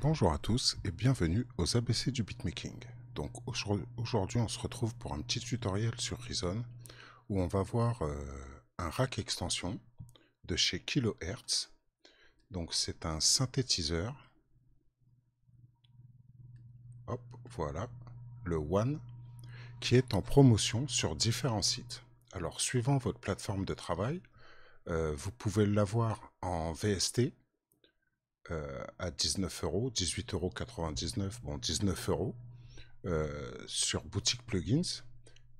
Bonjour à tous et bienvenue aux ABC du beatmaking. Donc aujourd'hui on se retrouve pour un petit tutoriel sur Reason où on va voir euh, un rack extension de chez Kilohertz. Donc c'est un synthétiseur. Hop, voilà, le One qui est en promotion sur différents sites. Alors suivant votre plateforme de travail, euh, vous pouvez l'avoir en VST euh, à 19 euros, 18,99 euros, bon 19 euros euh, sur boutique plugins,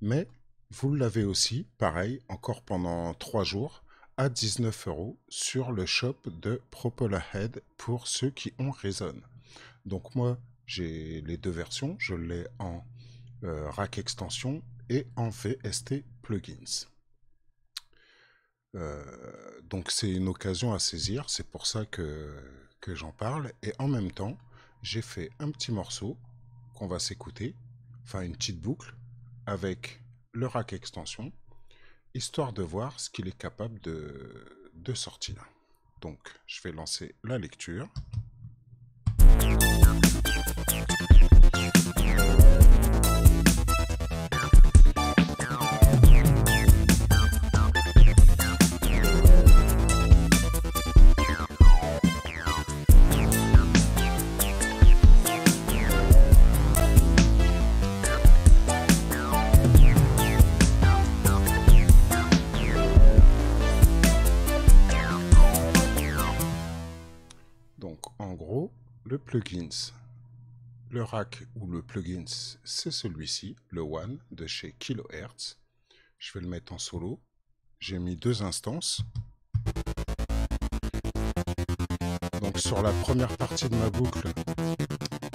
mais vous l'avez aussi, pareil, encore pendant 3 jours, à 19 euros sur le shop de Head pour ceux qui ont Reason. Donc moi, j'ai les deux versions, je l'ai en euh, rack extension et en VST plugins. donc c'est une occasion à saisir, c'est pour ça que j'en parle. Et en même temps, j'ai fait un petit morceau qu'on va s'écouter, enfin une petite boucle, avec le rack extension, histoire de voir ce qu'il est capable de, de sortir. Donc, je vais lancer la lecture. Plugins. Le rack ou le plugins, c'est celui-ci, le One de chez Kilohertz. Je vais le mettre en solo. J'ai mis deux instances. Donc sur la première partie de ma boucle,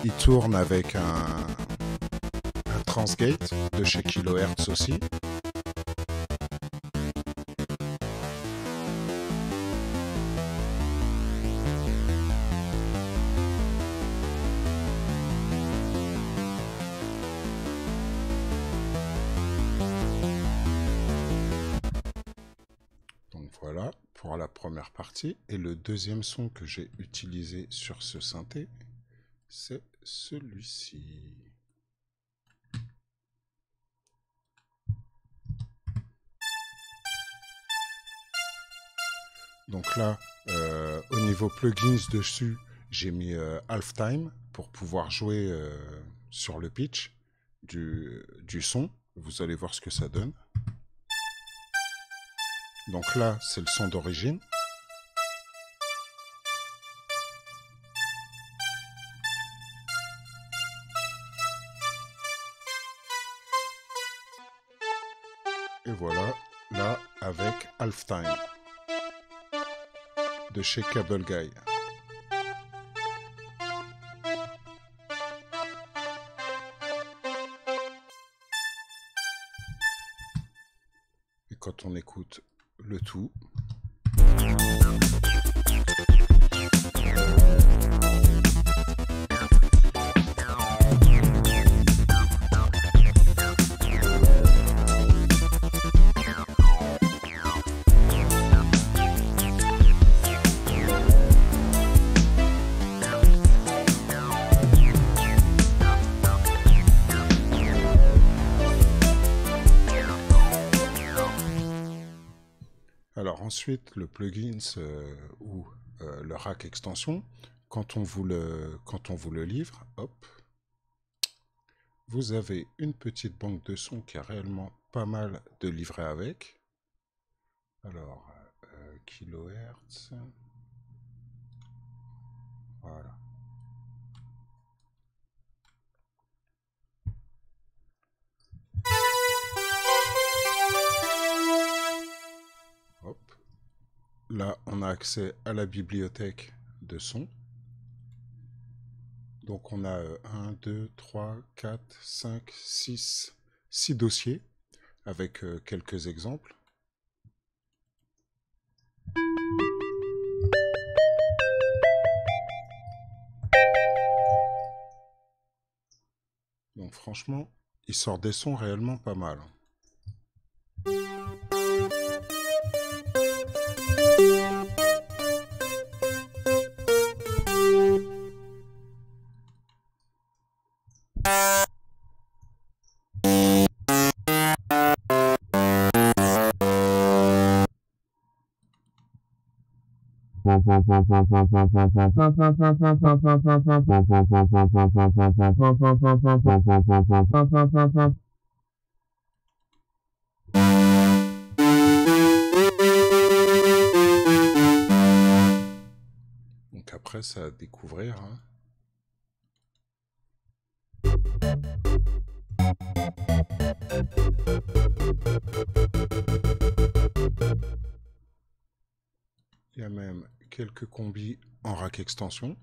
il tourne avec un, Transgate de chez Kilohertz aussi. Partie. Et le deuxième son que j'ai utilisé sur ce synthé, c'est celui-ci. Donc là, euh, au niveau plugins dessus, j'ai mis euh, Half Time pour pouvoir jouer euh, sur le pitch du son. Vous allez voir ce que ça donne. Donc là, c'est le son d'origine. Et voilà, là, avec Halftime de chez Cable Guy. Et quand on écoute le tout. Ensuite, le plugin euh, ou euh, le rack extension, quand on, vous le, quand on vous le livre, hop, vous avez une petite banque de sons qui a réellement pas mal de livrets avec. Alors, euh, kilohertz. Voilà. On a accès à la bibliothèque de son. Donc on a 1, 2, 3, 4, 5, 6, 6 dossiers avec euh, quelques exemples. Donc franchement, il sort des sons réellement pas mal. Donc après, ça à découvrir. Hein. Il y a même quelques combis en rack extension.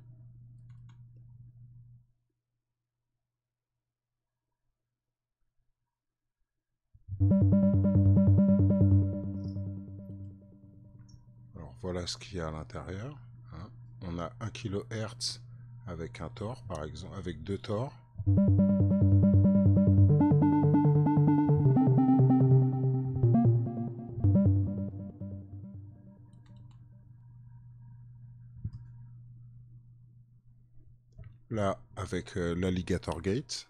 Alors voilà ce qu'il y a à l'intérieur. Hein. On a 1 kHz avec un tor, par exemple, avec deux tors. Là, avec euh, l'alligator gate.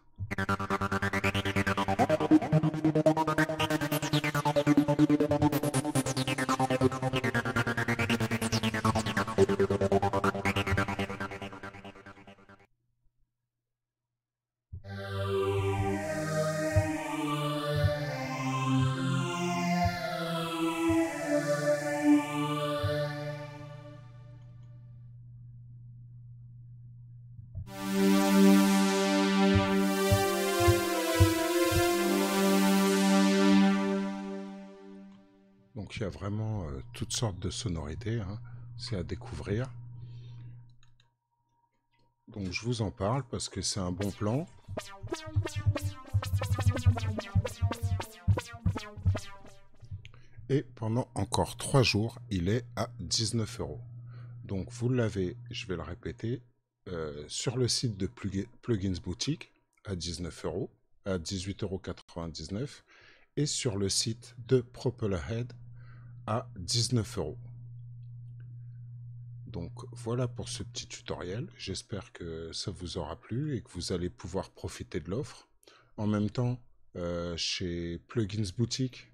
Il y a vraiment euh, toutes sortes de sonorités, hein. c'est à découvrir. Donc je vous en parle parce que c'est un bon plan. Et pendant encore 3 jours, il est à 19 euros. Donc vous l'avez, je vais le répéter, euh, sur le site de Plugins Boutique à 19 euros, à 18,99 euros, et sur le site de Propellerhead à 19 euros. Donc voilà pour ce petit tutoriel. J'espère que ça vous aura plu et que vous allez pouvoir profiter de l'offre. En même temps, euh, chez Plugins Boutique,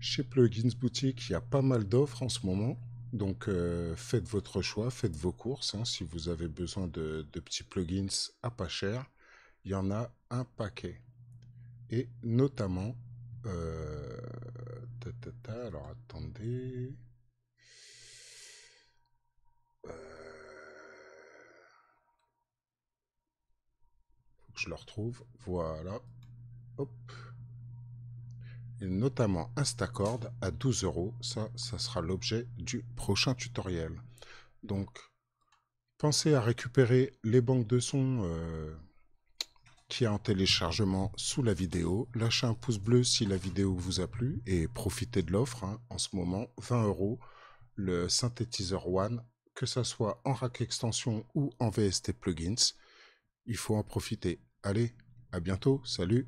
chez Plugins Boutique, il y a pas mal d'offres en ce moment. Donc euh, faites votre choix, faites vos courses. Hein, si vous avez besoin de, de petits plugins à pas cher, il y en a un paquet. Et notamment euh, alors attendez. Euh, faut que je le retrouve. Voilà. Hop. Et notamment Instacord à 12 euros. Ça, ça sera l'objet du prochain tutoriel. Donc, pensez à récupérer les banques de sons. Euh, qui est en téléchargement sous la vidéo. Lâchez un pouce bleu si la vidéo vous a plu et profitez de l'offre hein. en ce moment, 20 euros, le synthétiseur One, que ça soit en rack extension ou en VST plugins. Il faut en profiter. Allez, à bientôt, salut